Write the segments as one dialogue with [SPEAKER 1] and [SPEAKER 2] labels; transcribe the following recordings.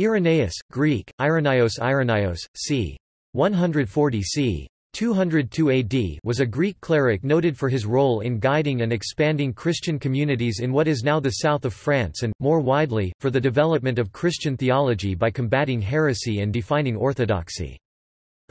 [SPEAKER 1] Irenaeus, Greek, Irenaios Irenaios, c. 140 c. 202 AD was a Greek cleric noted for his role in guiding and expanding Christian communities in what is now the south of France and, more widely, for the development of Christian theology by combating heresy and defining orthodoxy.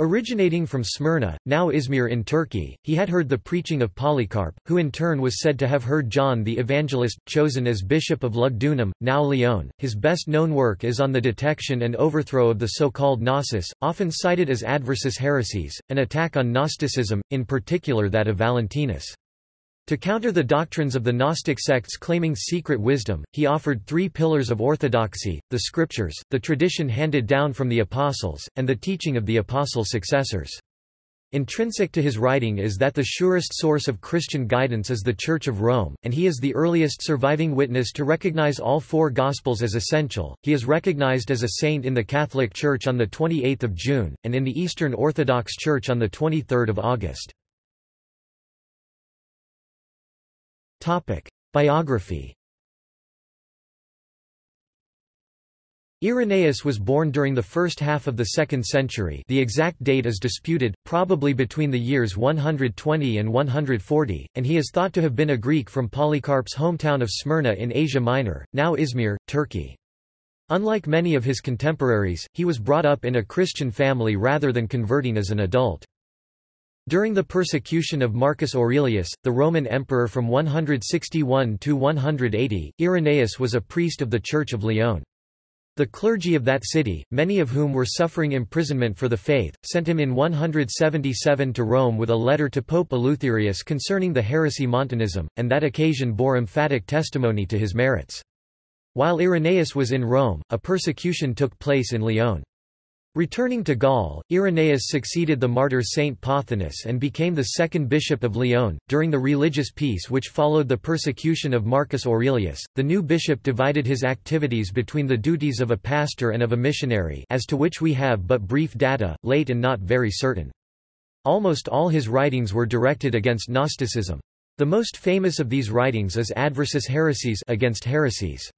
[SPEAKER 1] Originating from Smyrna, now Izmir in Turkey, he had heard the preaching of Polycarp, who in turn was said to have heard John the Evangelist, chosen as Bishop of Lugdunum, now Lyon. His best known work is on the detection and overthrow of the so-called Gnosis, often cited as adversus Haereses, an attack on Gnosticism, in particular that of Valentinus. To counter the doctrines of the Gnostic sects claiming secret wisdom, he offered three pillars of orthodoxy, the scriptures, the tradition handed down from the apostles, and the teaching of the apostles' successors. Intrinsic to his writing is that the surest source of Christian guidance is the Church of Rome, and he is the earliest surviving witness to recognize all four Gospels as essential. He is recognized as a saint in the Catholic Church on 28 June, and in the Eastern Orthodox Church on 23 August. Topic: Biography. Irenaeus was born during the first half of the 2nd century the exact date is disputed, probably between the years 120 and 140, and he is thought to have been a Greek from Polycarp's hometown of Smyrna in Asia Minor, now Izmir, Turkey. Unlike many of his contemporaries, he was brought up in a Christian family rather than converting as an adult. During the persecution of Marcus Aurelius, the Roman emperor from 161 to 180, Irenaeus was a priest of the Church of Lyon. The clergy of that city, many of whom were suffering imprisonment for the faith, sent him in 177 to Rome with a letter to Pope Eleutherius concerning the heresy Montanism, and that occasion bore emphatic testimony to his merits. While Irenaeus was in Rome, a persecution took place in Lyon. Returning to Gaul, Irenaeus succeeded the martyr Saint Pothinus and became the second bishop of Lyon. During the religious peace which followed the persecution of Marcus Aurelius, the new bishop divided his activities between the duties of a pastor and of a missionary, as to which we have but brief data, late and not very certain. Almost all his writings were directed against Gnosticism. The most famous of these writings is Adversus Haereses against heresies.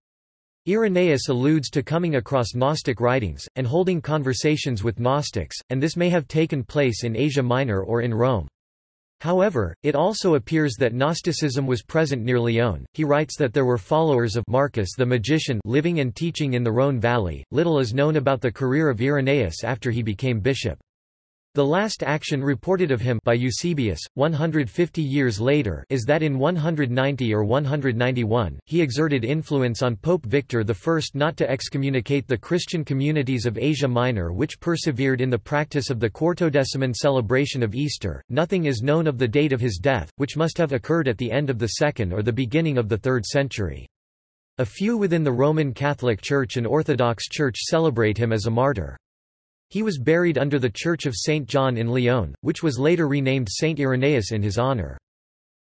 [SPEAKER 1] Irenaeus alludes to coming across Gnostic writings, and holding conversations with Gnostics, and this may have taken place in Asia Minor or in Rome. However, it also appears that Gnosticism was present near Lyon. He writes that there were followers of Marcus the magician living and teaching in the Rhone valley. Little is known about the career of Irenaeus after he became bishop. The last action reported of him by Eusebius, 150 years later is that in 190 or 191, he exerted influence on Pope Victor I not to excommunicate the Christian communities of Asia Minor which persevered in the practice of the Quartodeciman celebration of Easter. Nothing is known of the date of his death, which must have occurred at the end of the 2nd or the beginning of the 3rd century. A few within the Roman Catholic Church and Orthodox Church celebrate him as a martyr. He was buried under the Church of St. John in Lyon, which was later renamed St. Irenaeus in his honor.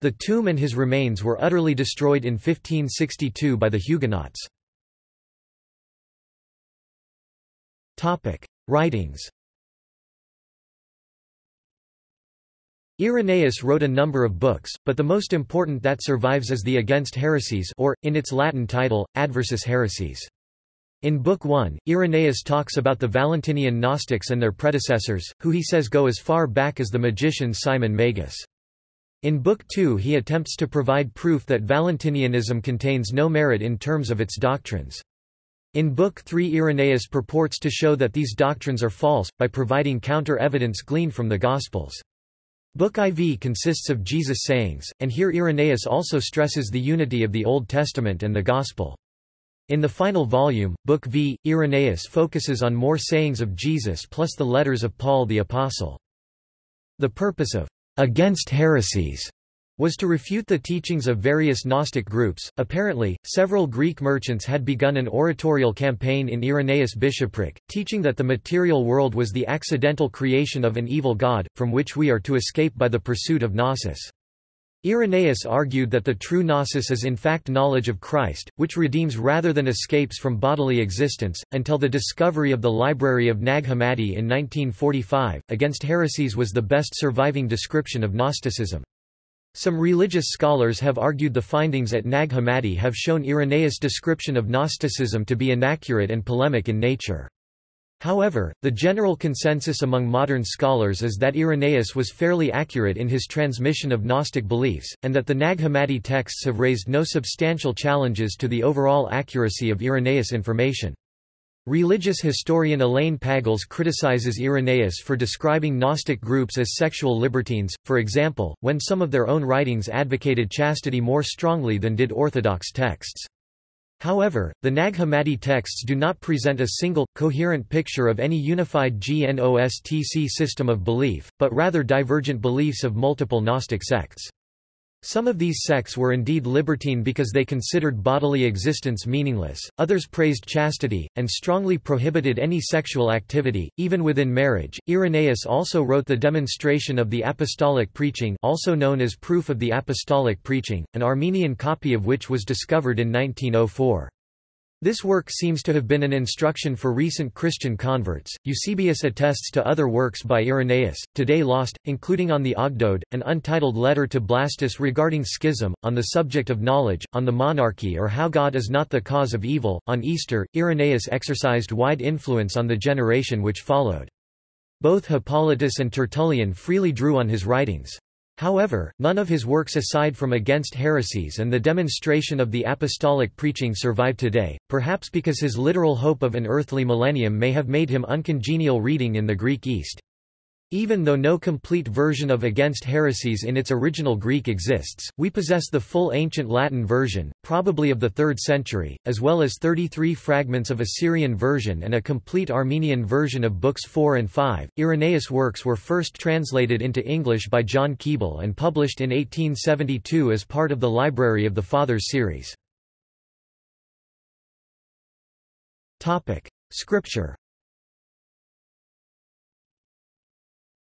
[SPEAKER 1] The tomb and his remains were utterly destroyed in 1562 by the Huguenots. Writings Irenaeus wrote a number of books, but the most important that survives is the Against Heresies or, in its Latin title, Adversus Haereses. In Book 1, Irenaeus talks about the Valentinian Gnostics and their predecessors, who he says go as far back as the magician Simon Magus. In Book 2 he attempts to provide proof that Valentinianism contains no merit in terms of its doctrines. In Book 3 Irenaeus purports to show that these doctrines are false, by providing counter-evidence gleaned from the Gospels. Book IV consists of Jesus' sayings, and here Irenaeus also stresses the unity of the Old Testament and the Gospel. In the final volume, Book V, Irenaeus focuses on more sayings of Jesus plus the letters of Paul the Apostle. The purpose of against heresies was to refute the teachings of various Gnostic groups. Apparently, several Greek merchants had begun an oratorial campaign in Irenaeus' bishopric, teaching that the material world was the accidental creation of an evil god, from which we are to escape by the pursuit of gnosis. Irenaeus argued that the true gnosis is in fact knowledge of Christ, which redeems rather than escapes from bodily existence. Until the discovery of the Library of Nag Hammadi in 1945, Against Heresies was the best surviving description of Gnosticism. Some religious scholars have argued the findings at Nag Hammadi have shown Irenaeus' description of Gnosticism to be inaccurate and polemic in nature. However, the general consensus among modern scholars is that Irenaeus was fairly accurate in his transmission of Gnostic beliefs, and that the Nag Hammadi texts have raised no substantial challenges to the overall accuracy of Irenaeus' information. Religious historian Elaine Pagels criticizes Irenaeus for describing Gnostic groups as sexual libertines, for example, when some of their own writings advocated chastity more strongly than did Orthodox texts. However, the Nag Hammadi texts do not present a single, coherent picture of any unified Gnostic system of belief, but rather divergent beliefs of multiple Gnostic sects. Some of these sects were indeed libertine because they considered bodily existence meaningless, others praised chastity, and strongly prohibited any sexual activity, even within marriage. Irenaeus also wrote the Demonstration of the Apostolic Preaching also known as Proof of the Apostolic Preaching, an Armenian copy of which was discovered in 1904. This work seems to have been an instruction for recent Christian converts. Eusebius attests to other works by Irenaeus, today lost, including on the Ogdoad, an untitled letter to Blastus regarding schism, on the subject of knowledge, on the monarchy or how God is not the cause of evil. On Easter, Irenaeus exercised wide influence on the generation which followed. Both Hippolytus and Tertullian freely drew on his writings. However, none of his works aside from Against Heresies and the demonstration of the apostolic preaching survive today, perhaps because his literal hope of an earthly millennium may have made him uncongenial reading in the Greek East. Even though no complete version of Against Heresies in its original Greek exists, we possess the full ancient Latin version, probably of the 3rd century, as well as 33 fragments of a Syriac version and a complete Armenian version of Books 4 and 5. Irenaeus' works were first translated into English by John Keble and published in 1872 as part of the Library of the Fathers series. Scripture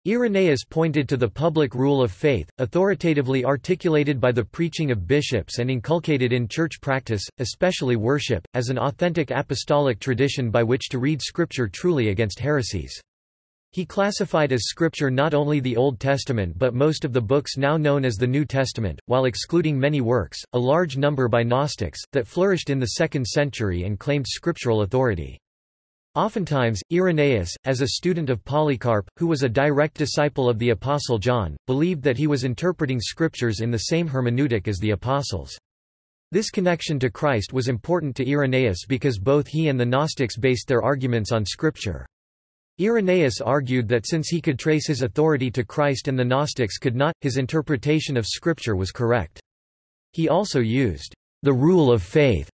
[SPEAKER 1] Irenaeus pointed to the public rule of faith, authoritatively articulated by the preaching of bishops and inculcated in church practice, especially worship, as an authentic apostolic tradition by which to read Scripture truly against heresies. He classified as Scripture not only the Old Testament but most of the books now known as the New Testament, while excluding many works, a large number by Gnostics, that flourished in the 2nd century and claimed scriptural authority. Oftentimes, Irenaeus, as a student of Polycarp, who was a direct disciple of the Apostle John, believed that he was interpreting scriptures in the same hermeneutic as the Apostles. This connection to Christ was important to Irenaeus because both he and the Gnostics based their arguments on Scripture. Irenaeus argued that since he could trace his authority to Christ and the Gnostics could not, his interpretation of Scripture was correct. He also used the rule of faith,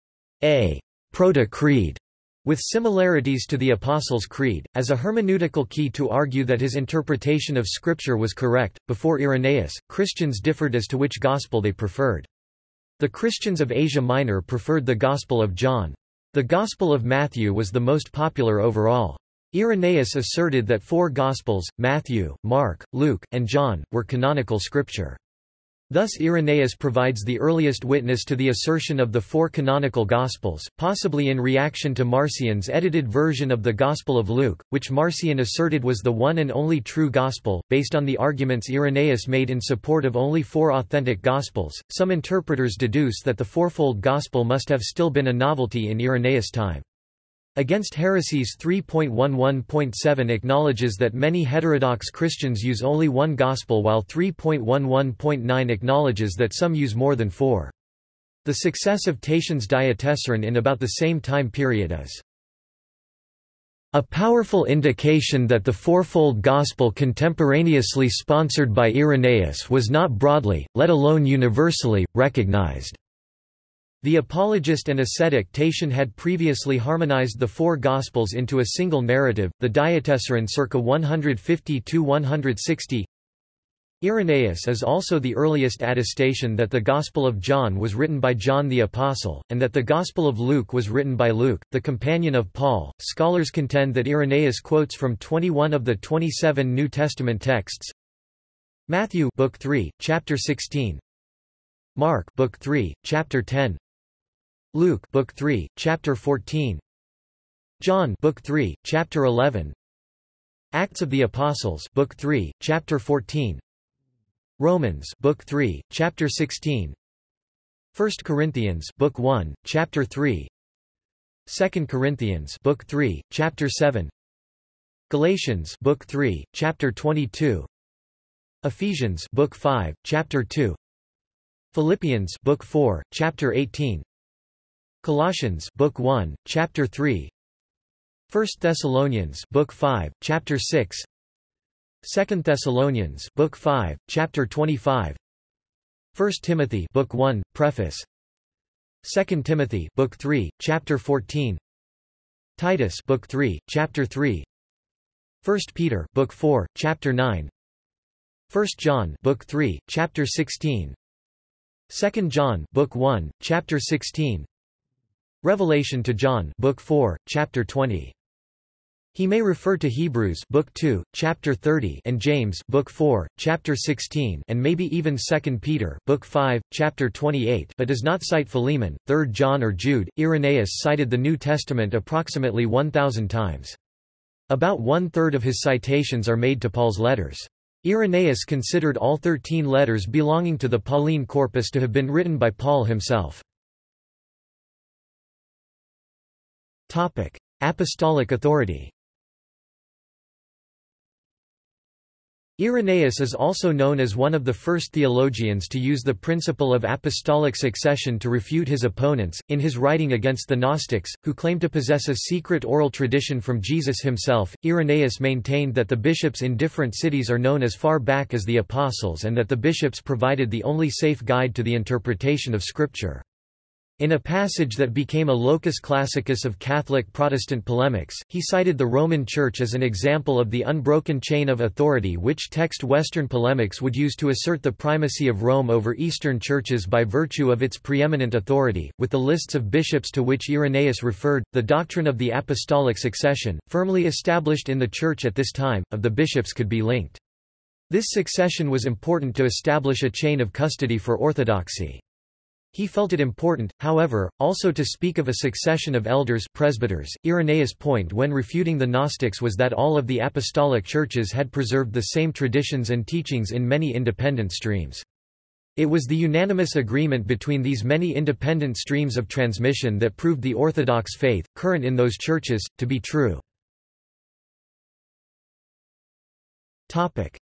[SPEAKER 1] a proto-creed, with similarities to the Apostles' Creed, as a hermeneutical key to argue that his interpretation of Scripture was correct. Before Irenaeus, Christians differed as to which gospel they preferred. The Christians of Asia Minor preferred the Gospel of John. The Gospel of Matthew was the most popular overall. Irenaeus asserted that four Gospels, Matthew, Mark, Luke, and John, were canonical scripture. Thus Irenaeus provides the earliest witness to the assertion of the four canonical Gospels, possibly in reaction to Marcion's edited version of the Gospel of Luke, which Marcion asserted was the one and only true Gospel. Based on the arguments Irenaeus made in support of only four authentic Gospels, some interpreters deduce that the fourfold Gospel must have still been a novelty in Irenaeus' time. Against Heresies 3.11.7 acknowledges that many heterodox Christians use only one gospel while 3.11.9 acknowledges that some use more than four. The success of Tatian's Diatessaron in about the same time period is a powerful indication that the fourfold gospel contemporaneously sponsored by Irenaeus was not broadly, let alone universally, recognized. The apologist and ascetic Tatian had previously harmonized the four Gospels into a single narrative, the Diatessaron circa 150–160. Irenaeus is also the earliest attestation that the Gospel of John was written by John the Apostle, and that the Gospel of Luke was written by Luke, the companion of Paul. Scholars contend that Irenaeus quotes from 21 of the 27 New Testament texts. Matthew, Book 3, Chapter 16. Mark, Book 3, Chapter 10. Luke Book 3, Chapter 14 John Book 3, Chapter 11 Acts of the Apostles Book 3, Chapter 14 Romans Book 3, Chapter 16 1 Corinthians Book 1, Chapter 3 2 Corinthians Book 3, Chapter 7 Galatians Book 3, Chapter 22 Ephesians Book 5, Chapter 2 Philippians Book 4, Chapter 18 Colossians Book 1, Chapter 3 1 Thessalonians Book 5, Chapter 6 2 Thessalonians Book 5, Chapter 25 1 Timothy Book 1, Preface. 2 Timothy Book 3, Chapter 14 Titus Book 3, Chapter 3 1 Peter Book 4, Chapter 9 1 John Book 3, Chapter 16 2 John Book 1, Chapter 16 Revelation to John Book 4, Chapter 20 he may refer to Hebrews Book 2, chapter 30 and James Book 4, chapter 16 and maybe even 2 Peter Book 5, chapter 28 but does not cite Philemon, 3 John or Jude. Irenaeus cited the New Testament approximately 1,000 times. About one-third of his citations are made to Paul's letters. Irenaeus considered all thirteen letters belonging to the Pauline corpus to have been written by Paul himself. Apostolic authority Irenaeus is also known as one of the first theologians to use the principle of apostolic succession to refute his opponents. In his writing against the Gnostics, who claimed to possess a secret oral tradition from Jesus himself, Irenaeus maintained that the bishops in different cities are known as far back as the apostles and that the bishops provided the only safe guide to the interpretation of Scripture. In a passage that became a locus classicus of Catholic-Protestant polemics, he cited the Roman Church as an example of the unbroken chain of authority which text Western polemics would use to assert the primacy of Rome over Eastern churches by virtue of its preeminent authority. With the lists of bishops to which Irenaeus referred, the doctrine of the apostolic succession, firmly established in the Church at this time, of the bishops could be linked. This succession was important to establish a chain of custody for orthodoxy. He felt it important, however, also to speak of a succession of elders presbyters. Irenaeus' point when refuting the Gnostics was that all of the apostolic churches had preserved the same traditions and teachings in many independent streams. It was the unanimous agreement between these many independent streams of transmission that proved the Orthodox faith, current in those churches, to be true.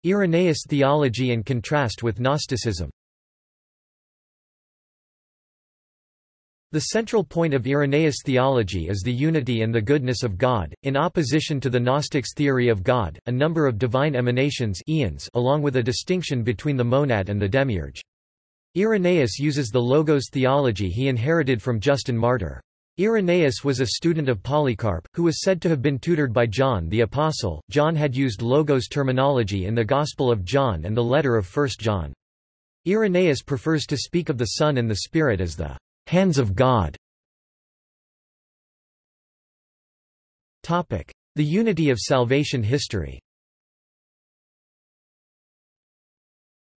[SPEAKER 1] Irenaeus' theology and contrast with Gnosticism The central point of Irenaeus' theology is the unity and the goodness of God, in opposition to the Gnostics' theory of God, a number of divine emanations eons along with a distinction between the monad and the demiurge. Irenaeus uses the Logos theology he inherited from Justin Martyr. Irenaeus was a student of Polycarp, who was said to have been tutored by John the Apostle. John had used Logos terminology in the Gospel of John and the letter of 1 John. Irenaeus prefers to speak of the Son and the Spirit as the Hands of God The unity of salvation history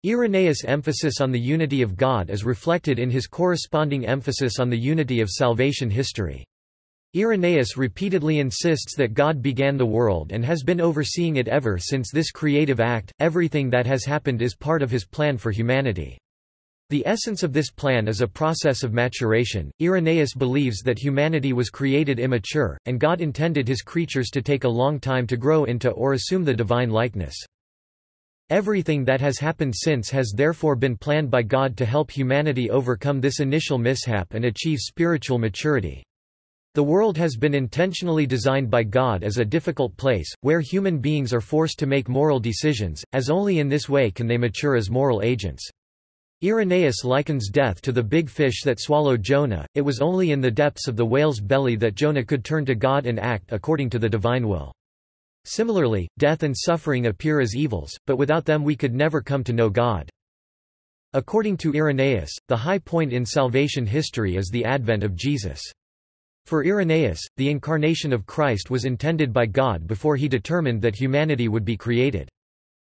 [SPEAKER 1] Irenaeus' emphasis on the unity of God is reflected in his corresponding emphasis on the unity of salvation history. Irenaeus repeatedly insists that God began the world and has been overseeing it ever since this creative act, everything that has happened is part of his plan for humanity. The essence of this plan is a process of maturation. Irenaeus believes that humanity was created immature, and God intended his creatures to take a long time to grow into or assume the divine likeness. Everything that has happened since has therefore been planned by God to help humanity overcome this initial mishap and achieve spiritual maturity. The world has been intentionally designed by God as a difficult place, where human beings are forced to make moral decisions, as only in this way can they mature as moral agents. Irenaeus likens death to the big fish that swallowed Jonah, it was only in the depths of the whale's belly that Jonah could turn to God and act according to the divine will. Similarly, death and suffering appear as evils, but without them we could never come to know God. According to Irenaeus, the high point in salvation history is the advent of Jesus. For Irenaeus, the incarnation of Christ was intended by God before he determined that humanity would be created.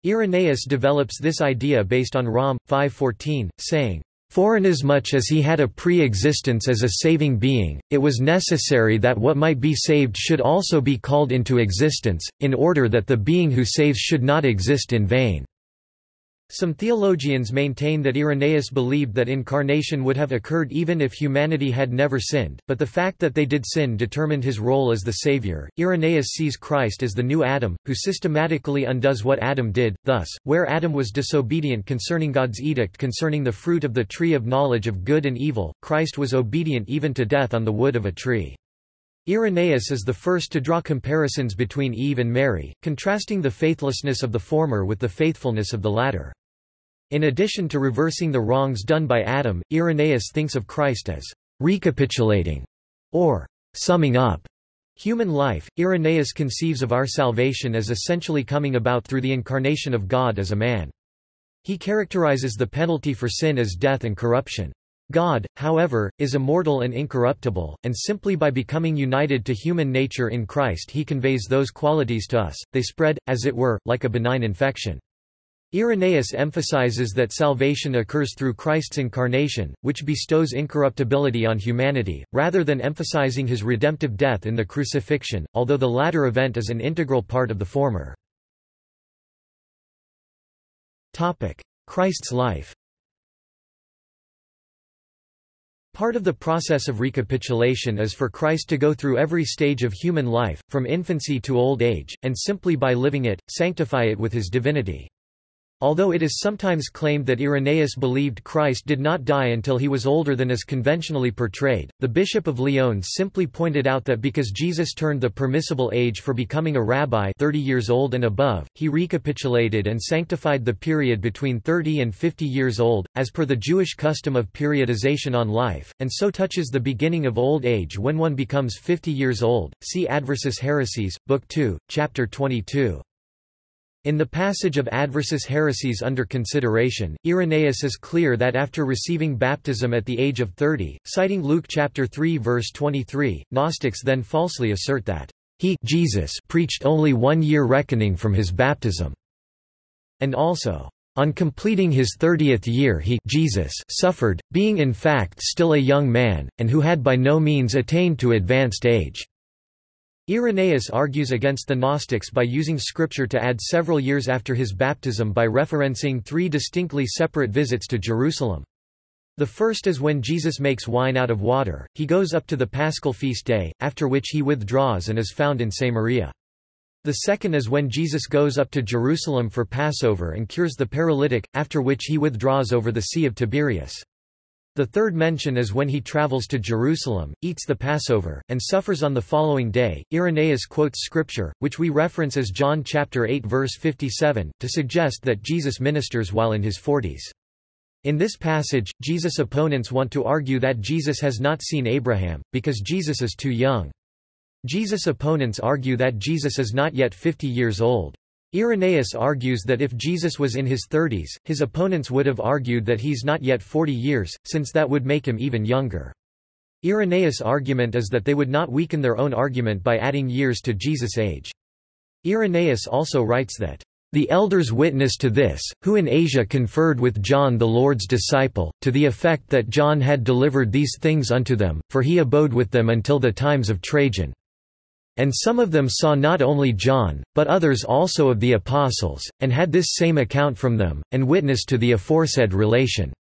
[SPEAKER 1] Irenaeus develops this idea based on Rom. 5.14, saying, For inasmuch as he had a pre-existence as a saving being, it was necessary that what might be saved should also be called into existence, in order that the being who saves should not exist in vain." Some theologians maintain that Irenaeus believed that incarnation would have occurred even if humanity had never sinned, but the fact that they did sin determined his role as the Savior. Irenaeus sees Christ as the new Adam, who systematically undoes what Adam did, thus, where Adam was disobedient concerning God's edict concerning the fruit of the tree of knowledge of good and evil, Christ was obedient even to death on the wood of a tree. Irenaeus is the first to draw comparisons between Eve and Mary, contrasting the faithlessness of the former with the faithfulness of the latter. In addition to reversing the wrongs done by Adam, Irenaeus thinks of Christ as recapitulating or summing up human life. Irenaeus conceives of our salvation as essentially coming about through the incarnation of God as a man. He characterizes the penalty for sin as death and corruption. God, however, is immortal and incorruptible, and simply by becoming united to human nature in Christ he conveys those qualities to us, they spread, as it were, like a benign infection. Irenaeus emphasizes that salvation occurs through Christ's incarnation, which bestows incorruptibility on humanity, rather than emphasizing his redemptive death in the crucifixion, although the latter event is an integral part of the former. Christ's life Part of the process of recapitulation is for Christ to go through every stage of human life, from infancy to old age, and simply by living it, sanctify it with his divinity. Although it is sometimes claimed that Irenaeus believed Christ did not die until he was older than is conventionally portrayed, the Bishop of Lyon simply pointed out that because Jesus turned the permissible age for becoming a rabbi 30 years old and above, he recapitulated and sanctified the period between 30 and 50 years old, as per the Jewish custom of periodization on life, and so touches the beginning of old age when one becomes 50 years old. See Adversus Haereses, Book 2, Chapter 22. In the passage of Adversus Haereses under consideration, Irenaeus is clear that after receiving baptism at the age of 30, citing Luke chapter 3 verse 23, Gnostics then falsely assert that he Jesus preached only one year reckoning from his baptism, and also, on completing his thirtieth year he Jesus suffered, being in fact still a young man, and who had by no means attained to advanced age. Irenaeus argues against the Gnostics by using scripture to add several years after his baptism by referencing three distinctly separate visits to Jerusalem. The first is when Jesus makes wine out of water, he goes up to the paschal feast day, after which he withdraws and is found in Samaria. The second is when Jesus goes up to Jerusalem for Passover and cures the paralytic, after which he withdraws over the Sea of Tiberias. The third mention is when he travels to Jerusalem, eats the Passover, and suffers on the following day. Irenaeus quotes scripture, which we reference as John chapter 8 verse 57, to suggest that Jesus ministers while in his forties. In this passage, Jesus' opponents want to argue that Jesus has not seen Abraham, because Jesus is too young. Jesus' opponents argue that Jesus is not yet 50 years old. Irenaeus argues that if Jesus was in his 30s, his opponents would have argued that he's not yet 40 years, since that would make him even younger. Irenaeus' argument is that they would not weaken their own argument by adding years to Jesus' age. Irenaeus also writes that, "...the elders witness to this, who in Asia conferred with John the Lord's disciple, to the effect that John had delivered these things unto them, for he abode with them until the times of Trajan." And some of them saw not only John, but others also of the apostles, and had this same account from them, and witnessed to the aforesaid relation."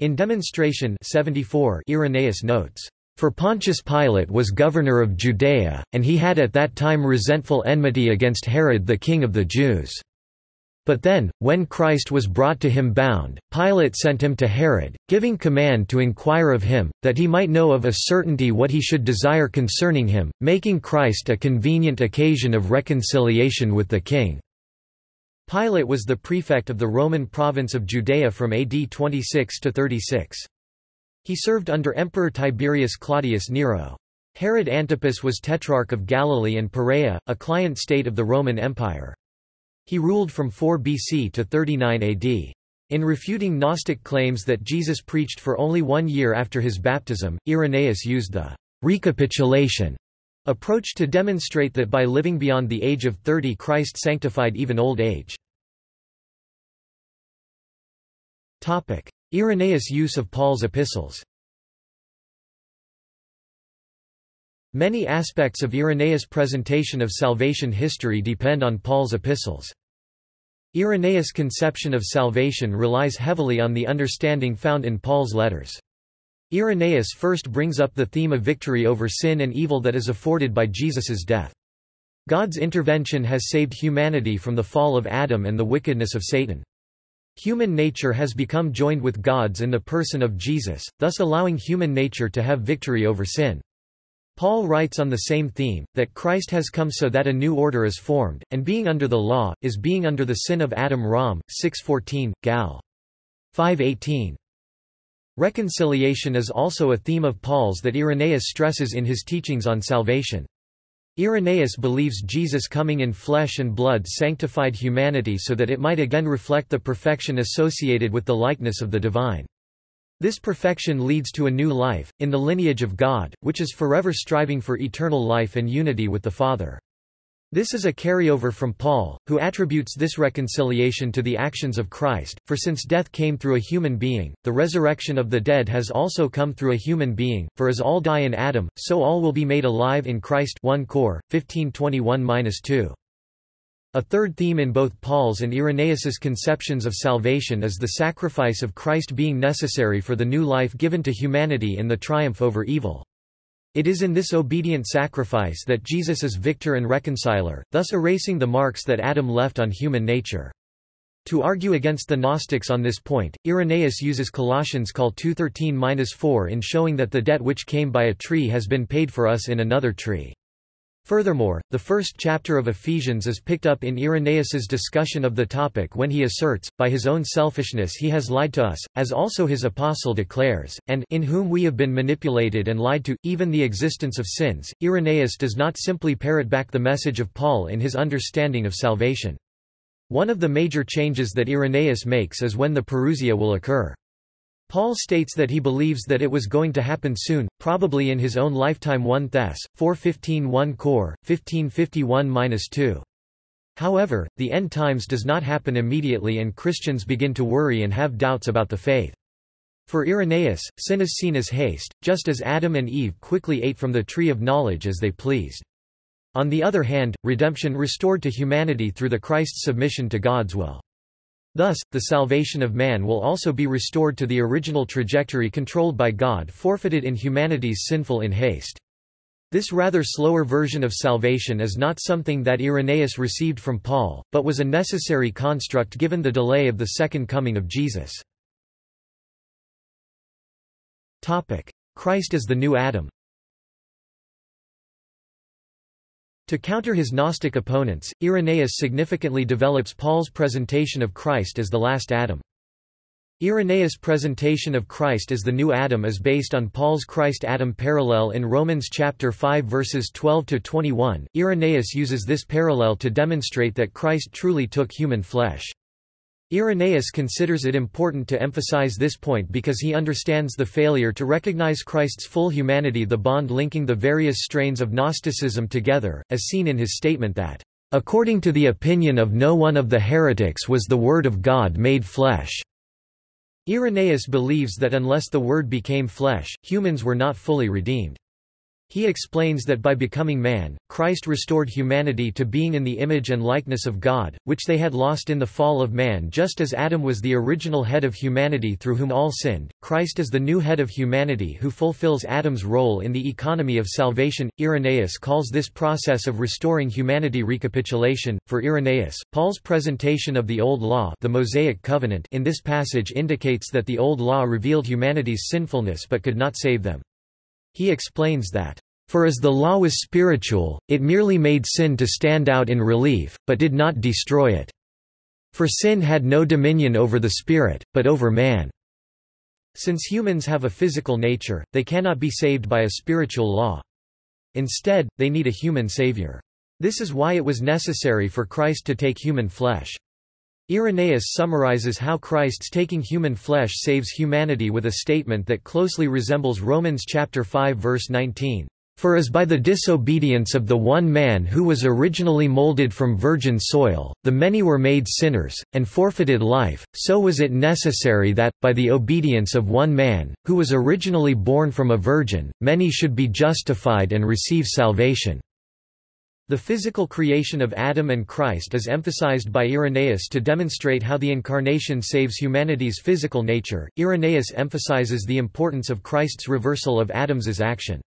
[SPEAKER 1] In Demonstration 74 Irenaeus notes, "...for Pontius Pilate was governor of Judea, and he had at that time resentful enmity against Herod the king of the Jews." But then, when Christ was brought to him bound, Pilate sent him to Herod, giving command to inquire of him, that he might know of a certainty what he should desire concerning him, making Christ a convenient occasion of reconciliation with the king. Pilate was the prefect of the Roman province of Judea from AD 26 to 36. He served under Emperor Tiberius Claudius Nero. Herod Antipas was tetrarch of Galilee and Perea, a client state of the Roman Empire. He ruled from 4 BC to 39 AD. In refuting Gnostic claims that Jesus preached for only one year after his baptism, Irenaeus used the recapitulation approach to demonstrate that by living beyond the age of 30 Christ sanctified even old age. Irenaeus' use of Paul's epistles Many aspects of Irenaeus' presentation of salvation history depend on Paul's epistles. Irenaeus' conception of salvation relies heavily on the understanding found in Paul's letters. Irenaeus first brings up the theme of victory over sin and evil that is afforded by Jesus's death. God's intervention has saved humanity from the fall of Adam and the wickedness of Satan. Human nature has become joined with God's in the person of Jesus, thus allowing human nature to have victory over sin. Paul writes on the same theme, that Christ has come so that a new order is formed, and being under the law, is being under the sin of Adam Rom. 6.14, Gal. 5.18. Reconciliation is also a theme of Paul's that Irenaeus stresses in his teachings on salvation. Irenaeus believes Jesus coming in flesh and blood sanctified humanity so that it might again reflect the perfection associated with the likeness of the divine. This perfection leads to a new life, in the lineage of God, which is forever striving for eternal life and unity with the Father. This is a carryover from Paul, who attributes this reconciliation to the actions of Christ, for since death came through a human being, the resurrection of the dead has also come through a human being, for as all die in Adam, so all will be made alive in Christ 1 Cor. 1521-2. A third theme in both Paul's and Irenaeus's conceptions of salvation is the sacrifice of Christ being necessary for the new life given to humanity in the triumph over evil. It is in this obedient sacrifice that Jesus is victor and reconciler, thus erasing the marks that Adam left on human nature. To argue against the Gnostics on this point, Irenaeus uses Colossians call 2.13-4 in showing that the debt which came by a tree has been paid for us in another tree. Furthermore, the first chapter of Ephesians is picked up in Irenaeus's discussion of the topic when he asserts, by his own selfishness he has lied to us, as also his apostle declares, and in whom we have been manipulated and lied to, even the existence of sins. Irenaeus does not simply parrot back the message of Paul in his understanding of salvation. One of the major changes that Irenaeus makes is when the parousia will occur. Paul states that he believes that it was going to happen soon, probably in his own lifetime 1 Thess. 415 1 Cor. 1551-2. However, the end times does not happen immediately and Christians begin to worry and have doubts about the faith. For Irenaeus, sin is seen as haste, just as Adam and Eve quickly ate from the tree of knowledge as they pleased. On the other hand, redemption restored to humanity through the Christ's submission to God's will. Thus, the salvation of man will also be restored to the original trajectory controlled by God forfeited in humanity's sinful in haste. This rather slower version of salvation is not something that Irenaeus received from Paul, but was a necessary construct given the delay of the second coming of Jesus. Christ as the new Adam To counter his Gnostic opponents, Irenaeus significantly develops Paul's presentation of Christ as the last Adam. Irenaeus' presentation of Christ as the new Adam is based on Paul's Christ-Adam parallel in Romans chapter 5 verses 12 to 21. Irenaeus uses this parallel to demonstrate that Christ truly took human flesh. Irenaeus considers it important to emphasize this point because he understands the failure to recognize Christ's full humanity the bond linking the various strains of Gnosticism together, as seen in his statement that, "...according to the opinion of no one of the heretics was the Word of God made flesh." Irenaeus believes that unless the Word became flesh, humans were not fully redeemed. He explains that by becoming man, Christ restored humanity to being in the image and likeness of God, which they had lost in the fall of man just as Adam was the original head of humanity through whom all sinned. Christ is the new head of humanity who fulfills Adam's role in the economy of salvation. Irenaeus calls this process of restoring humanity recapitulation. For Irenaeus, Paul's presentation of the Old Law, the Mosaic covenant, in this passage indicates that the Old Law revealed humanity's sinfulness but could not save them. He explains that, "...for as the law was spiritual, it merely made sin to stand out in relief, but did not destroy it. For sin had no dominion over the spirit, but over man." Since humans have a physical nature, they cannot be saved by a spiritual law. Instead, they need a human savior. This is why it was necessary for Christ to take human flesh. Irenaeus summarizes how Christ's taking human flesh saves humanity with a statement that closely resembles Romans chapter 5 verse 19. For as by the disobedience of the one man who was originally molded from virgin soil, the many were made sinners, and forfeited life, so was it necessary that, by the obedience of one man, who was originally born from a virgin, many should be justified and receive salvation. The physical creation of Adam and Christ is emphasized by Irenaeus to demonstrate how the Incarnation saves humanity's physical nature. Irenaeus emphasizes the importance of Christ's reversal of Adam's action.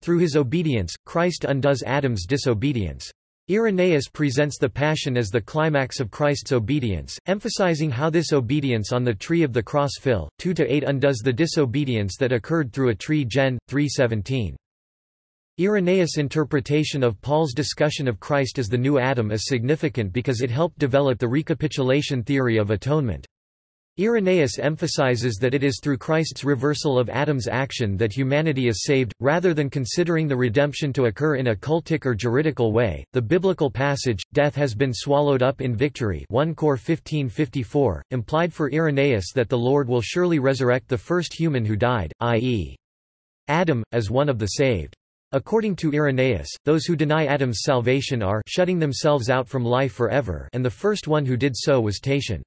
[SPEAKER 1] Through his obedience, Christ undoes Adam's disobedience. Irenaeus presents the Passion as the climax of Christ's obedience, emphasizing how this obedience on the tree of the cross Phil. 2-8 undoes the disobedience that occurred through a tree Gen. 317. Irenaeus' interpretation of Paul's discussion of Christ as the new Adam is significant because it helped develop the recapitulation theory of atonement. Irenaeus emphasizes that it is through Christ's reversal of Adam's action that humanity is saved, rather than considering the redemption to occur in a cultic or juridical way. The biblical passage, Death has been swallowed up in victory 1 Cor 1554, implied for Irenaeus that the Lord will surely resurrect the first human who died, i.e. Adam, as one of the saved. According to Irenaeus, those who deny Adam's salvation are shutting themselves out from life forever and the first one who did so was Tatian.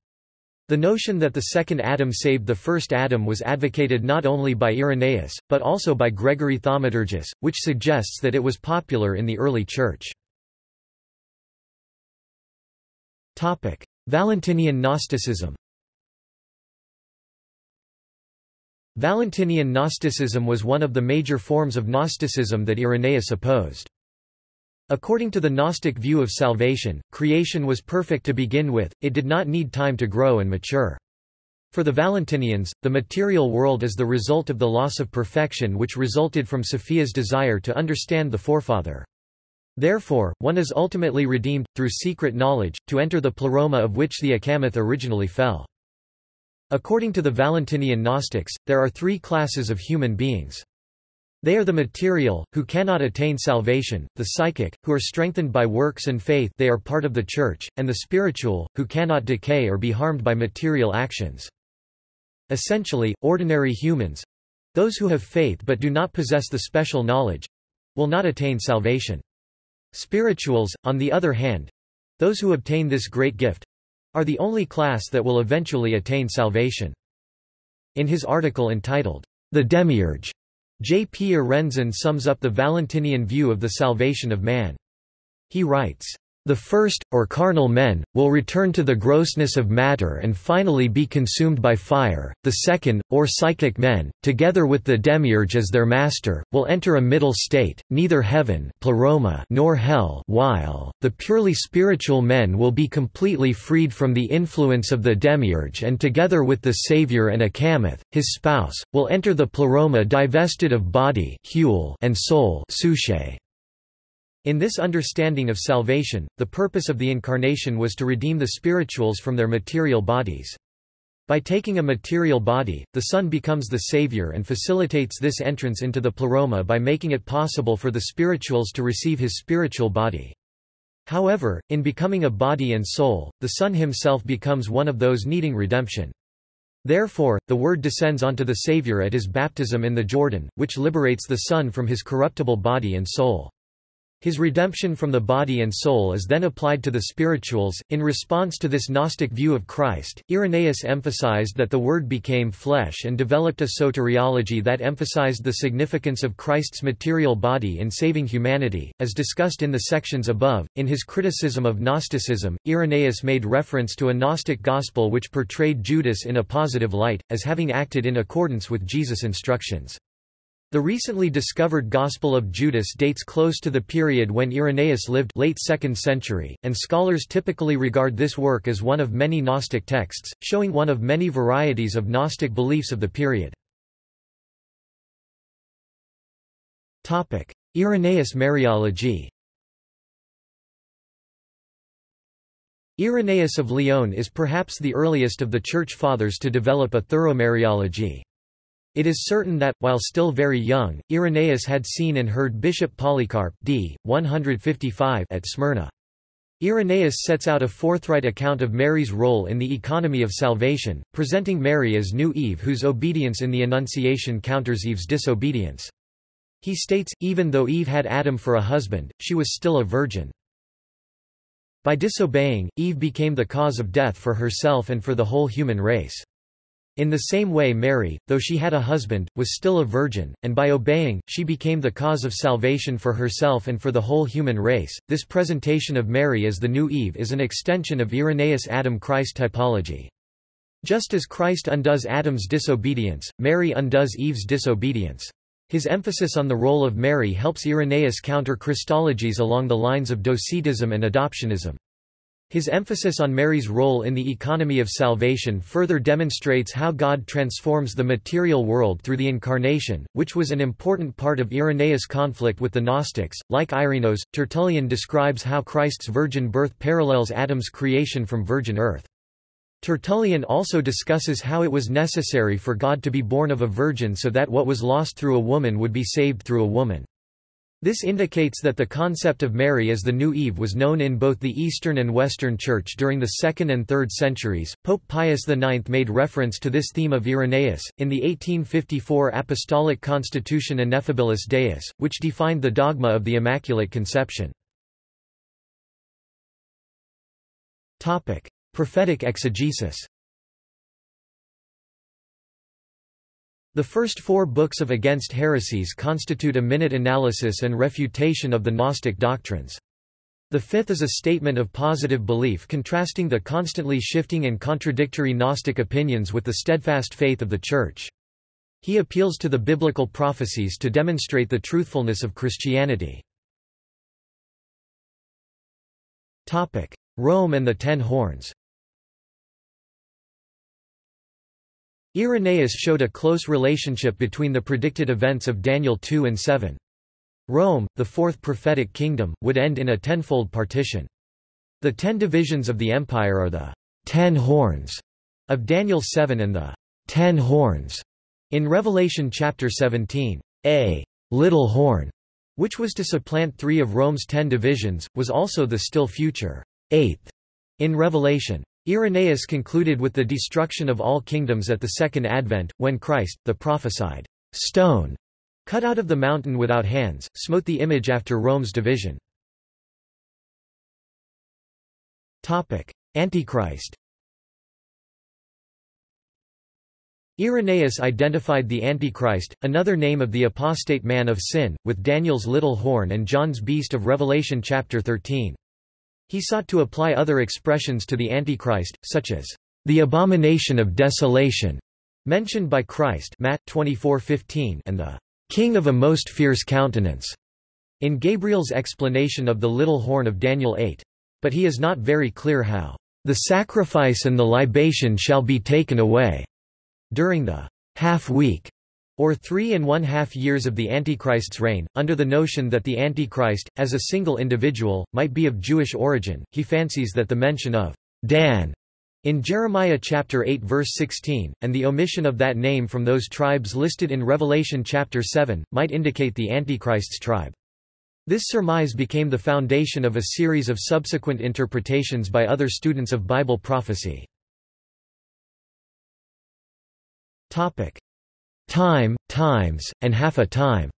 [SPEAKER 1] The notion that the second Adam saved the first Adam was advocated not only by Irenaeus, but also by Gregory Thaumaturgus, which suggests that it was popular in the early Church. Valentinian Gnosticism Valentinian Gnosticism was one of the major forms of Gnosticism that Irenaeus opposed. According to the Gnostic view of salvation, creation was perfect to begin with, it did not need time to grow and mature. For the Valentinians, the material world is the result of the loss of perfection which resulted from Sophia's desire to understand the forefather. Therefore, one is ultimately redeemed, through secret knowledge, to enter the pleroma of which the Achamoth originally fell. According to the Valentinian Gnostics, there are three classes of human beings. They are the material, who cannot attain salvation, the psychic, who are strengthened by works and faith they are part of the Church, and the spiritual, who cannot decay or be harmed by material actions. Essentially, ordinary humans—those who have faith but do not possess the special knowledge—will not attain salvation. Spirituals, on the other hand—those who obtain this great gift—are the only class that will eventually attain salvation. In his article entitled, The Demiurge, J. P. Arendzen sums up the Valentinian view of the salvation of man. He writes, the first, or carnal men, will return to the grossness of matter and finally be consumed by fire, the second, or psychic men, together with the demiurge as their master, will enter a middle state, neither heaven pleroma nor hell while, the purely spiritual men will be completely freed from the influence of the demiurge and together with the Savior and Achamoth, his spouse, will enter the pleroma divested of body and soul in this understanding of salvation, the purpose of the Incarnation was to redeem the spirituals from their material bodies. By taking a material body, the Son becomes the Savior and facilitates this entrance into the pleroma by making it possible for the spirituals to receive his spiritual body. However, in becoming a body and soul, the Son himself becomes one of those needing redemption. Therefore, the Word descends onto the Savior at his baptism in the Jordan, which liberates the Son from his corruptible body and soul. His redemption from the body and soul is then applied to the spirituals. In response to this Gnostic view of Christ, Irenaeus emphasized that the Word became flesh and developed a soteriology that emphasized the significance of Christ's material body in saving humanity. As discussed in the sections above, in his criticism of Gnosticism, Irenaeus made reference to a Gnostic gospel which portrayed Judas in a positive light, as having acted in accordance with Jesus' instructions. The recently discovered Gospel of Judas dates close to the period when Irenaeus lived late 2nd century, and scholars typically regard this work as one of many Gnostic texts, showing one of many varieties of Gnostic beliefs of the period. Irenaeus Mariology Irenaeus of Lyon is perhaps the earliest of the Church Fathers to develop a thorough Mariology. It is certain that, while still very young, Irenaeus had seen and heard Bishop Polycarp d. 155 at Smyrna. Irenaeus sets out a forthright account of Mary's role in the economy of salvation, presenting Mary as new Eve whose obedience in the Annunciation counters Eve's disobedience. He states, even though Eve had Adam for a husband, she was still a virgin. By disobeying, Eve became the cause of death for herself and for the whole human race. In the same way Mary, though she had a husband, was still a virgin, and by obeying, she became the cause of salvation for herself and for the whole human race. This presentation of Mary as the new Eve is an extension of Irenaeus Adam-Christ typology. Just as Christ undoes Adam's disobedience, Mary undoes Eve's disobedience. His emphasis on the role of Mary helps Irenaeus counter Christologies along the lines of Docetism and adoptionism. His emphasis on Mary's role in the economy of salvation further demonstrates how God transforms the material world through the Incarnation, which was an important part of Irenaeus' conflict with the Gnostics. Like Irenaeus, Tertullian describes how Christ's virgin birth parallels Adam's creation from virgin earth. Tertullian also discusses how it was necessary for God to be born of a virgin so that what was lost through a woman would be saved through a woman. This indicates that the concept of Mary as the new Eve was known in both the Eastern and Western Church during the 2nd and 3rd centuries. Pope Pius IX made reference to this theme of Irenaeus, in the 1854 Apostolic Constitution Ineffabilis Deus, which defined the dogma of the Immaculate Conception. Prophetic exegesis The first four books of Against Heresies constitute a minute analysis and refutation of the Gnostic doctrines. The fifth is a statement of positive belief contrasting the constantly shifting and contradictory Gnostic opinions with the steadfast faith of the Church. He appeals to the biblical prophecies to demonstrate the truthfulness of Christianity. Rome and the Ten Horns Irenaeus showed a close relationship between the predicted events of Daniel 2 and 7. Rome, the fourth prophetic kingdom, would end in a tenfold partition. The ten divisions of the empire are the ten horns of Daniel 7 and the ten horns in Revelation chapter 17. A little horn, which was to supplant three of Rome's ten divisions, was also the still future eighth in Revelation. Irenaeus concluded with the destruction of all kingdoms at the Second Advent, when Christ, the prophesied stone, cut out of the mountain without hands, smote the image after Rome's division. Antichrist Irenaeus identified the Antichrist, another name of the apostate man of sin, with Daniel's little horn and John's beast of Revelation chapter 13. He sought to apply other expressions to the Antichrist, such as the abomination of desolation, mentioned by Christ Matt 24:15, and the king of a most fierce countenance, in Gabriel's explanation of the little horn of Daniel 8. But he is not very clear how the sacrifice and the libation shall be taken away during the half week or three and one half years of the Antichrist's reign, under the notion that the Antichrist, as a single individual, might be of Jewish origin, he fancies that the mention of Dan in Jeremiah chapter 8 verse 16, and the omission of that name from those tribes listed in Revelation chapter 7, might indicate the Antichrist's tribe. This surmise became the foundation of a series of subsequent interpretations by other students of Bible prophecy. Time, times, and half a time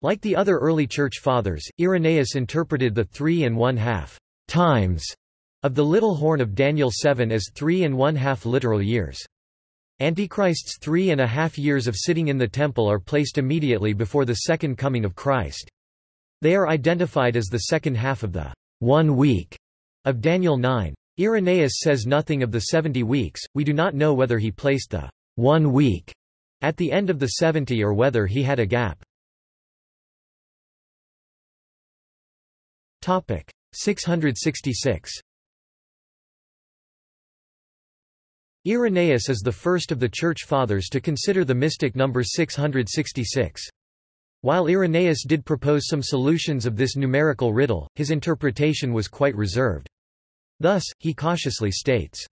[SPEAKER 1] Like the other early Church Fathers, Irenaeus interpreted the three and one-half times of the little horn of Daniel 7 as three and one-half literal years. Antichrist's three and a half years of sitting in the temple are placed immediately before the second coming of Christ. They are identified as the second half of the one week of Daniel 9. Irenaeus says nothing of the seventy weeks, we do not know whether he placed the one week at the end of the seventy or whether he had a gap. 666 Irenaeus is the first of the Church Fathers to consider the mystic number 666. While Irenaeus did propose some solutions of this numerical riddle, his interpretation was quite reserved. Thus, he cautiously states,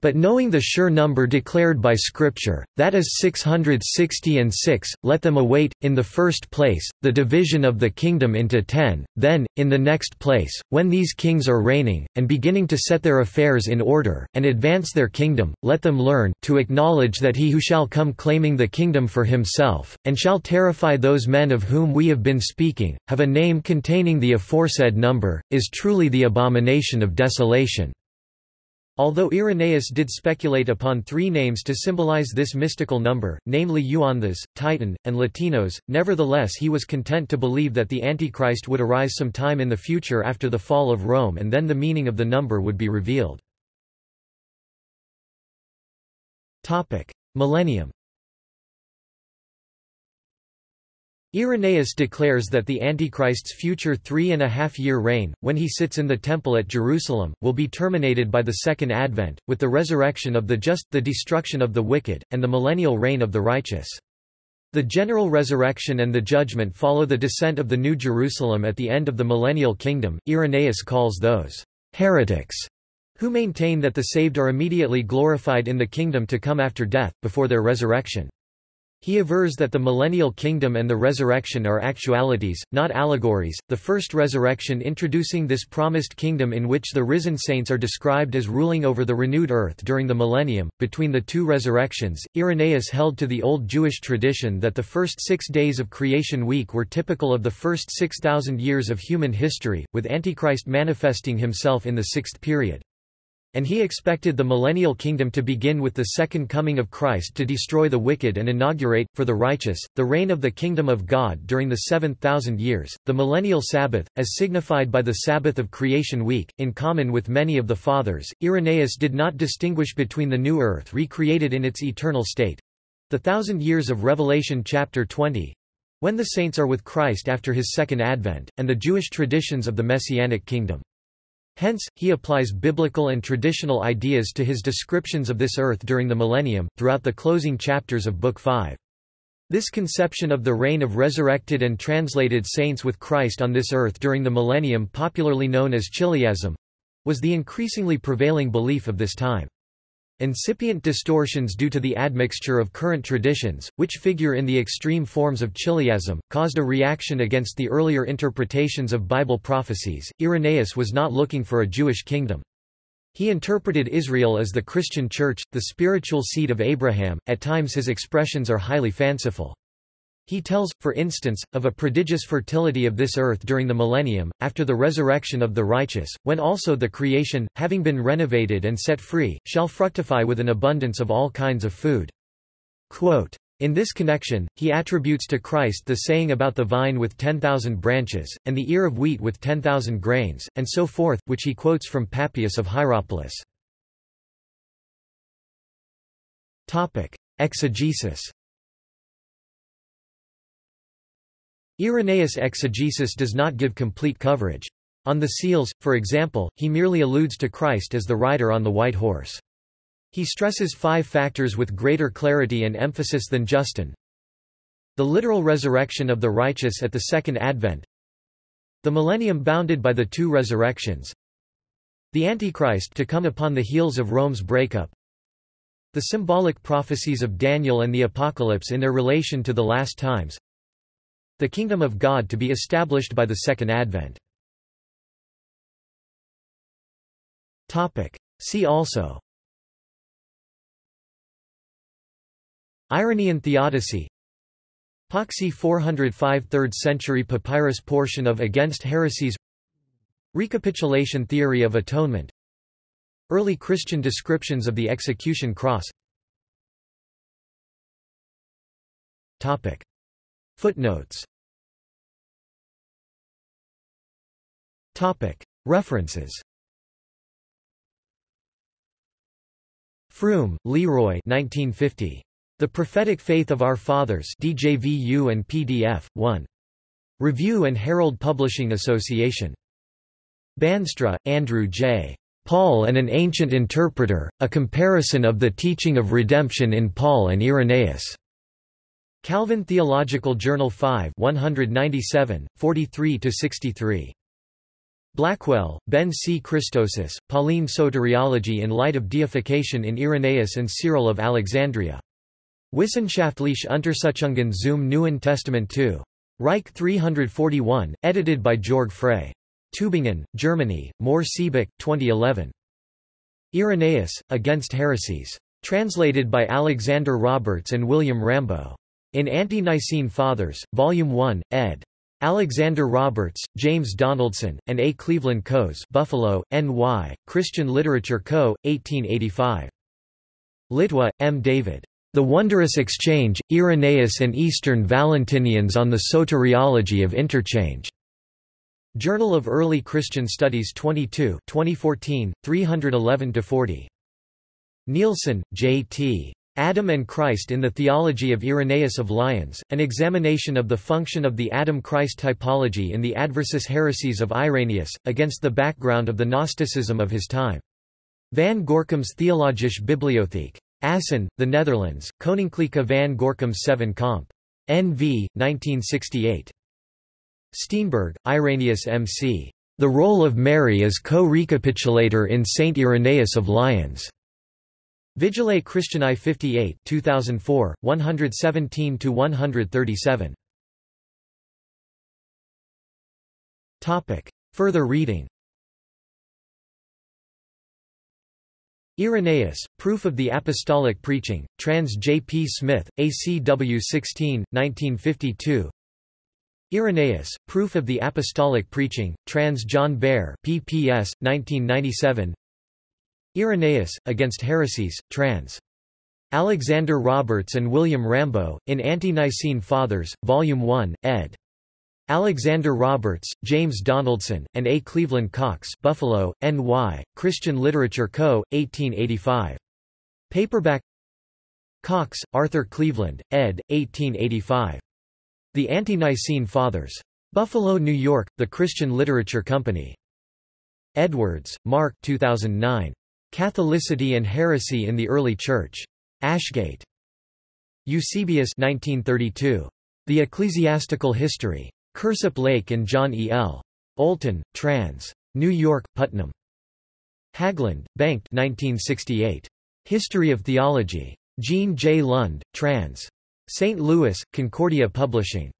[SPEAKER 1] but knowing the sure number declared by Scripture, that is 660 and 6, let them await, in the first place, the division of the kingdom into ten, then, in the next place, when these kings are reigning, and beginning to set their affairs in order, and advance their kingdom, let them learn, to acknowledge that he who shall come claiming the kingdom for himself, and shall terrify those men of whom we have been speaking, have a name containing the aforesaid number, is truly the abomination of desolation. Although Irenaeus did speculate upon three names to symbolize this mystical number, namely Euanthus, Titan, and Latinos, nevertheless he was content to believe that the Antichrist would arise some time in the future after the fall of Rome and then the meaning of the number would be revealed. Millennium Irenaeus declares that the Antichrist's future three-and-a-half-year reign, when he sits in the Temple at Jerusalem, will be terminated by the Second Advent, with the resurrection of the just, the destruction of the wicked, and the millennial reign of the righteous. The general resurrection and the judgment follow the descent of the New Jerusalem at the end of the millennial kingdom. Irenaeus calls those heretics who maintain that the saved are immediately glorified in the kingdom to come after death, before their resurrection. He avers that the millennial kingdom and the resurrection are actualities, not allegories, the first resurrection introducing this promised kingdom in which the risen saints are described as ruling over the renewed earth during the millennium. Between the two resurrections, Irenaeus held to the old Jewish tradition that the first six days of creation week were typical of the first 6,000 years of human history, with Antichrist manifesting himself in the sixth period. And he expected the millennial kingdom to begin with the second coming of Christ to destroy the wicked and inaugurate, for the righteous, the reign of the kingdom of God during the 7,000 years. The millennial Sabbath, as signified by the Sabbath of Creation Week, in common with many of the Fathers, Irenaeus did not distinguish between the new earth recreated in its eternal state the thousand years of Revelation chapter 20 when the saints are with Christ after his second advent, and the Jewish traditions of the Messianic kingdom. Hence, he applies biblical and traditional ideas to his descriptions of this earth during the millennium, throughout the closing chapters of Book 5. This conception of the reign of resurrected and translated saints with Christ on this earth during the millennium popularly known as Chiliasm—was the increasingly prevailing belief of this time. Incipient distortions due to the admixture of current traditions, which figure in the extreme forms of Chiliasm, caused a reaction against the earlier interpretations of Bible prophecies. Irenaeus was not looking for a Jewish kingdom. He interpreted Israel as the Christian Church, the spiritual seed of Abraham. At times his expressions are highly fanciful. He tells, for instance, of a prodigious fertility of this earth during the millennium, after the resurrection of the righteous, when also the creation, having been renovated and set free, shall fructify with an abundance of all kinds of food. Quote, in this connection, he attributes to Christ the saying about the vine with 10,000 branches, and the ear of wheat with 10,000 grains, and so forth, which he quotes from Papias of Hierapolis. Exegesis Irenaeus' exegesis does not give complete coverage. On the seals, for example, he merely alludes to Christ as the rider on the white horse. He stresses five factors with greater clarity and emphasis than Justin. The literal resurrection of the righteous at the Second Advent The millennium bounded by the two resurrections The Antichrist to come upon the heels of Rome's breakup The symbolic prophecies of Daniel and the Apocalypse in their relation to the last times the kingdom of God to be established by the Second Advent. See also. Irenaean Theodicy. Poxy 405 3rd century papyrus portion of Against Heresies. Recapitulation theory of atonement. Early Christian descriptions of the execution cross. Topic. Footnotes References Froom, Leroy 1950. The Prophetic Faith of Our Fathers DJVU and PDF, 1. Review and Herald Publishing Association. Bandstra, Andrew J. Paul and an Ancient Interpreter, A Comparison of the Teaching of Redemption in Paul and Irenaeus. Calvin Theological Journal 5 197, 43–63. Blackwell, Ben C. Christosis, Pauline Soteriology in Light of Deification in Irenaeus and Cyril of Alexandria. Wissenschaftliche Untersuchungen zum Neuen Testament 2. Reich 341, edited by Georg Frey. Tübingen, Germany, Mohr Siebeck, 2011. Irenaeus, Against Heresies. Translated by Alexander Roberts and William Rambaut. In Ante-Nicene Fathers, Volume 1, ed. Alexander Roberts, James Donaldson, and A. Cleveland Coxe Buffalo, N.Y., Christian Literature Co., 1885. Litwa, M. David. The Wondrous Exchange, Irenaeus and Eastern Valentinians on the Soteriology of Interchange. Journal of Early Christian Studies 22 2014, 311–40. Nielsen, J. T. Adam and Christ in the Theology of Irenaeus of Lyons, an examination of the function of the Adam-Christ typology in the adversus Haereses of Irenaeus, against the background of the Gnosticism of his time. Van Gorkum's Theologische Bibliotheek. Assen, the Netherlands, Koninklijke van Gorkum 7 Comp. N.V., 1968. Steenberg, Irenaeus M.C. The role of Mary as co-recapitulator in Saint Irenaeus of Lyons. Vigiliae Christianae 58 2004, 117–137. Further reading Irenaeus, Proof of the Apostolic Preaching, trans. J. P. Smith, ACW 16, 1952 Irenaeus, Proof of the Apostolic Preaching, trans. John Behr, PPS, 1997 Irenaeus, Against Heresies, trans. Alexander Roberts and William Rambaut, in Ante-Nicene Fathers, Volume 1, ed. Alexander Roberts, James Donaldson, and A. Cleveland Coxe Buffalo, N.Y., Christian Literature Co., 1885. Paperback Coxe, Arthur Cleveland, ed., 1885. The Ante-Nicene Fathers. Buffalo, New York, The Christian Literature Company. Edwards, Mark 2009. Catholicity and Heresy in the Early Church. Ashgate. Eusebius 1932. The Ecclesiastical History. Kirsopp Lake and John E. L. Oulton, trans. New York, Putnam. Haglund, Bengt 1968. History of Theology. Gene J. Lund, trans. St. Louis, Concordia Publishing.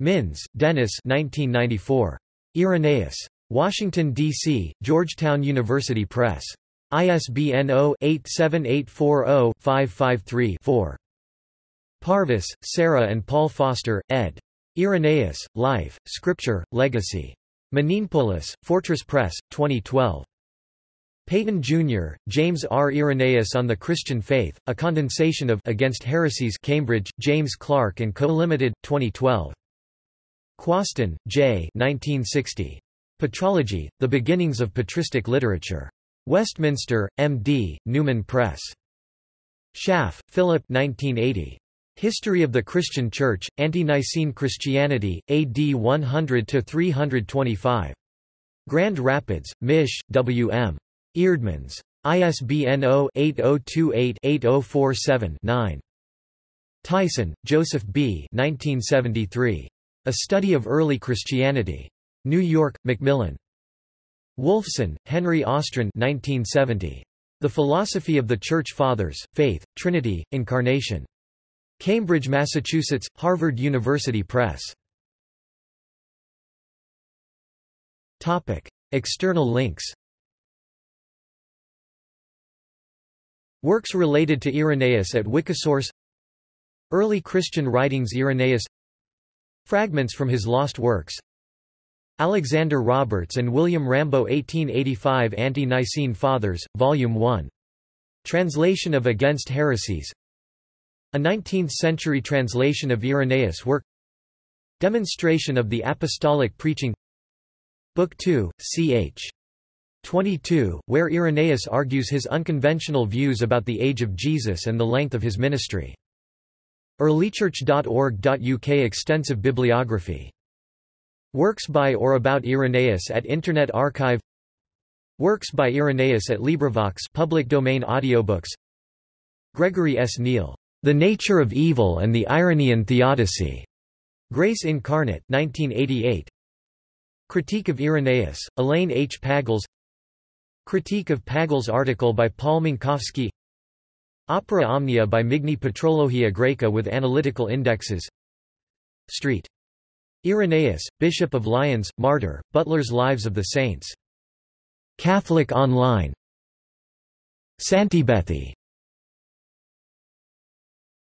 [SPEAKER 1] Minns, Dennis 1994. Irenaeus. Washington, D.C., Georgetown University Press. ISBN 0-87840-553-4. Parvis, Sarah and Paul Foster, ed. Irenaeus, Life, Scripture, Legacy. Minneapolis, Fortress Press, 2012. Payton, Jr., James R. Irenaeus on the Christian Faith, A Condensation of Against Heresies Cambridge, James Clarke & Co. Limited, 2012. Quasten, J. 1960. Patrology, The Beginnings of Patristic Literature. Westminster, M.D., Newman Press. Schaff, Philip 1980. History of the Christian Church, Ante-Nicene Christianity, AD 100–325. Grand Rapids, Mich, W.M. Eerdmans. ISBN 0-8028-8047-9. Tyson, Joseph B. 1973. A Study of Early Christianity. New York, Macmillan. Wolfson, Henry Austryn 1970. The Philosophy of the Church Fathers, Faith, Trinity, Incarnation. Cambridge, Massachusetts, Harvard University Press. External links Works related to Irenaeus at Wikisource Early Christian writings Irenaeus Fragments from his lost works Alexander Roberts and William Rambaut 1885 Ante-Nicene Fathers, Volume 1. Translation of Against Heresies A 19th-century translation of Irenaeus' work Demonstration of the Apostolic Preaching Book 2, ch. 22, where Irenaeus argues his unconventional views about the age of Jesus and the length of his ministry. earlychurch.org.uk Extensive bibliography Works by or about Irenaeus at Internet Archive Works by Irenaeus at LibriVox public domain audiobooks Gregory S. Neal, The Nature of Evil and the Irenaean Theodicy. Grace Incarnate, 1988. Critique of Irenaeus, Elaine H. Pagels Critique of Pagels article by Paul Minkowski Opera Omnia by Migne Patrologia Graeca with analytical indexes Street Irenaeus, Bishop of Lyons, Martyr, Butler's Lives of the Saints. Catholic Online. Santibethi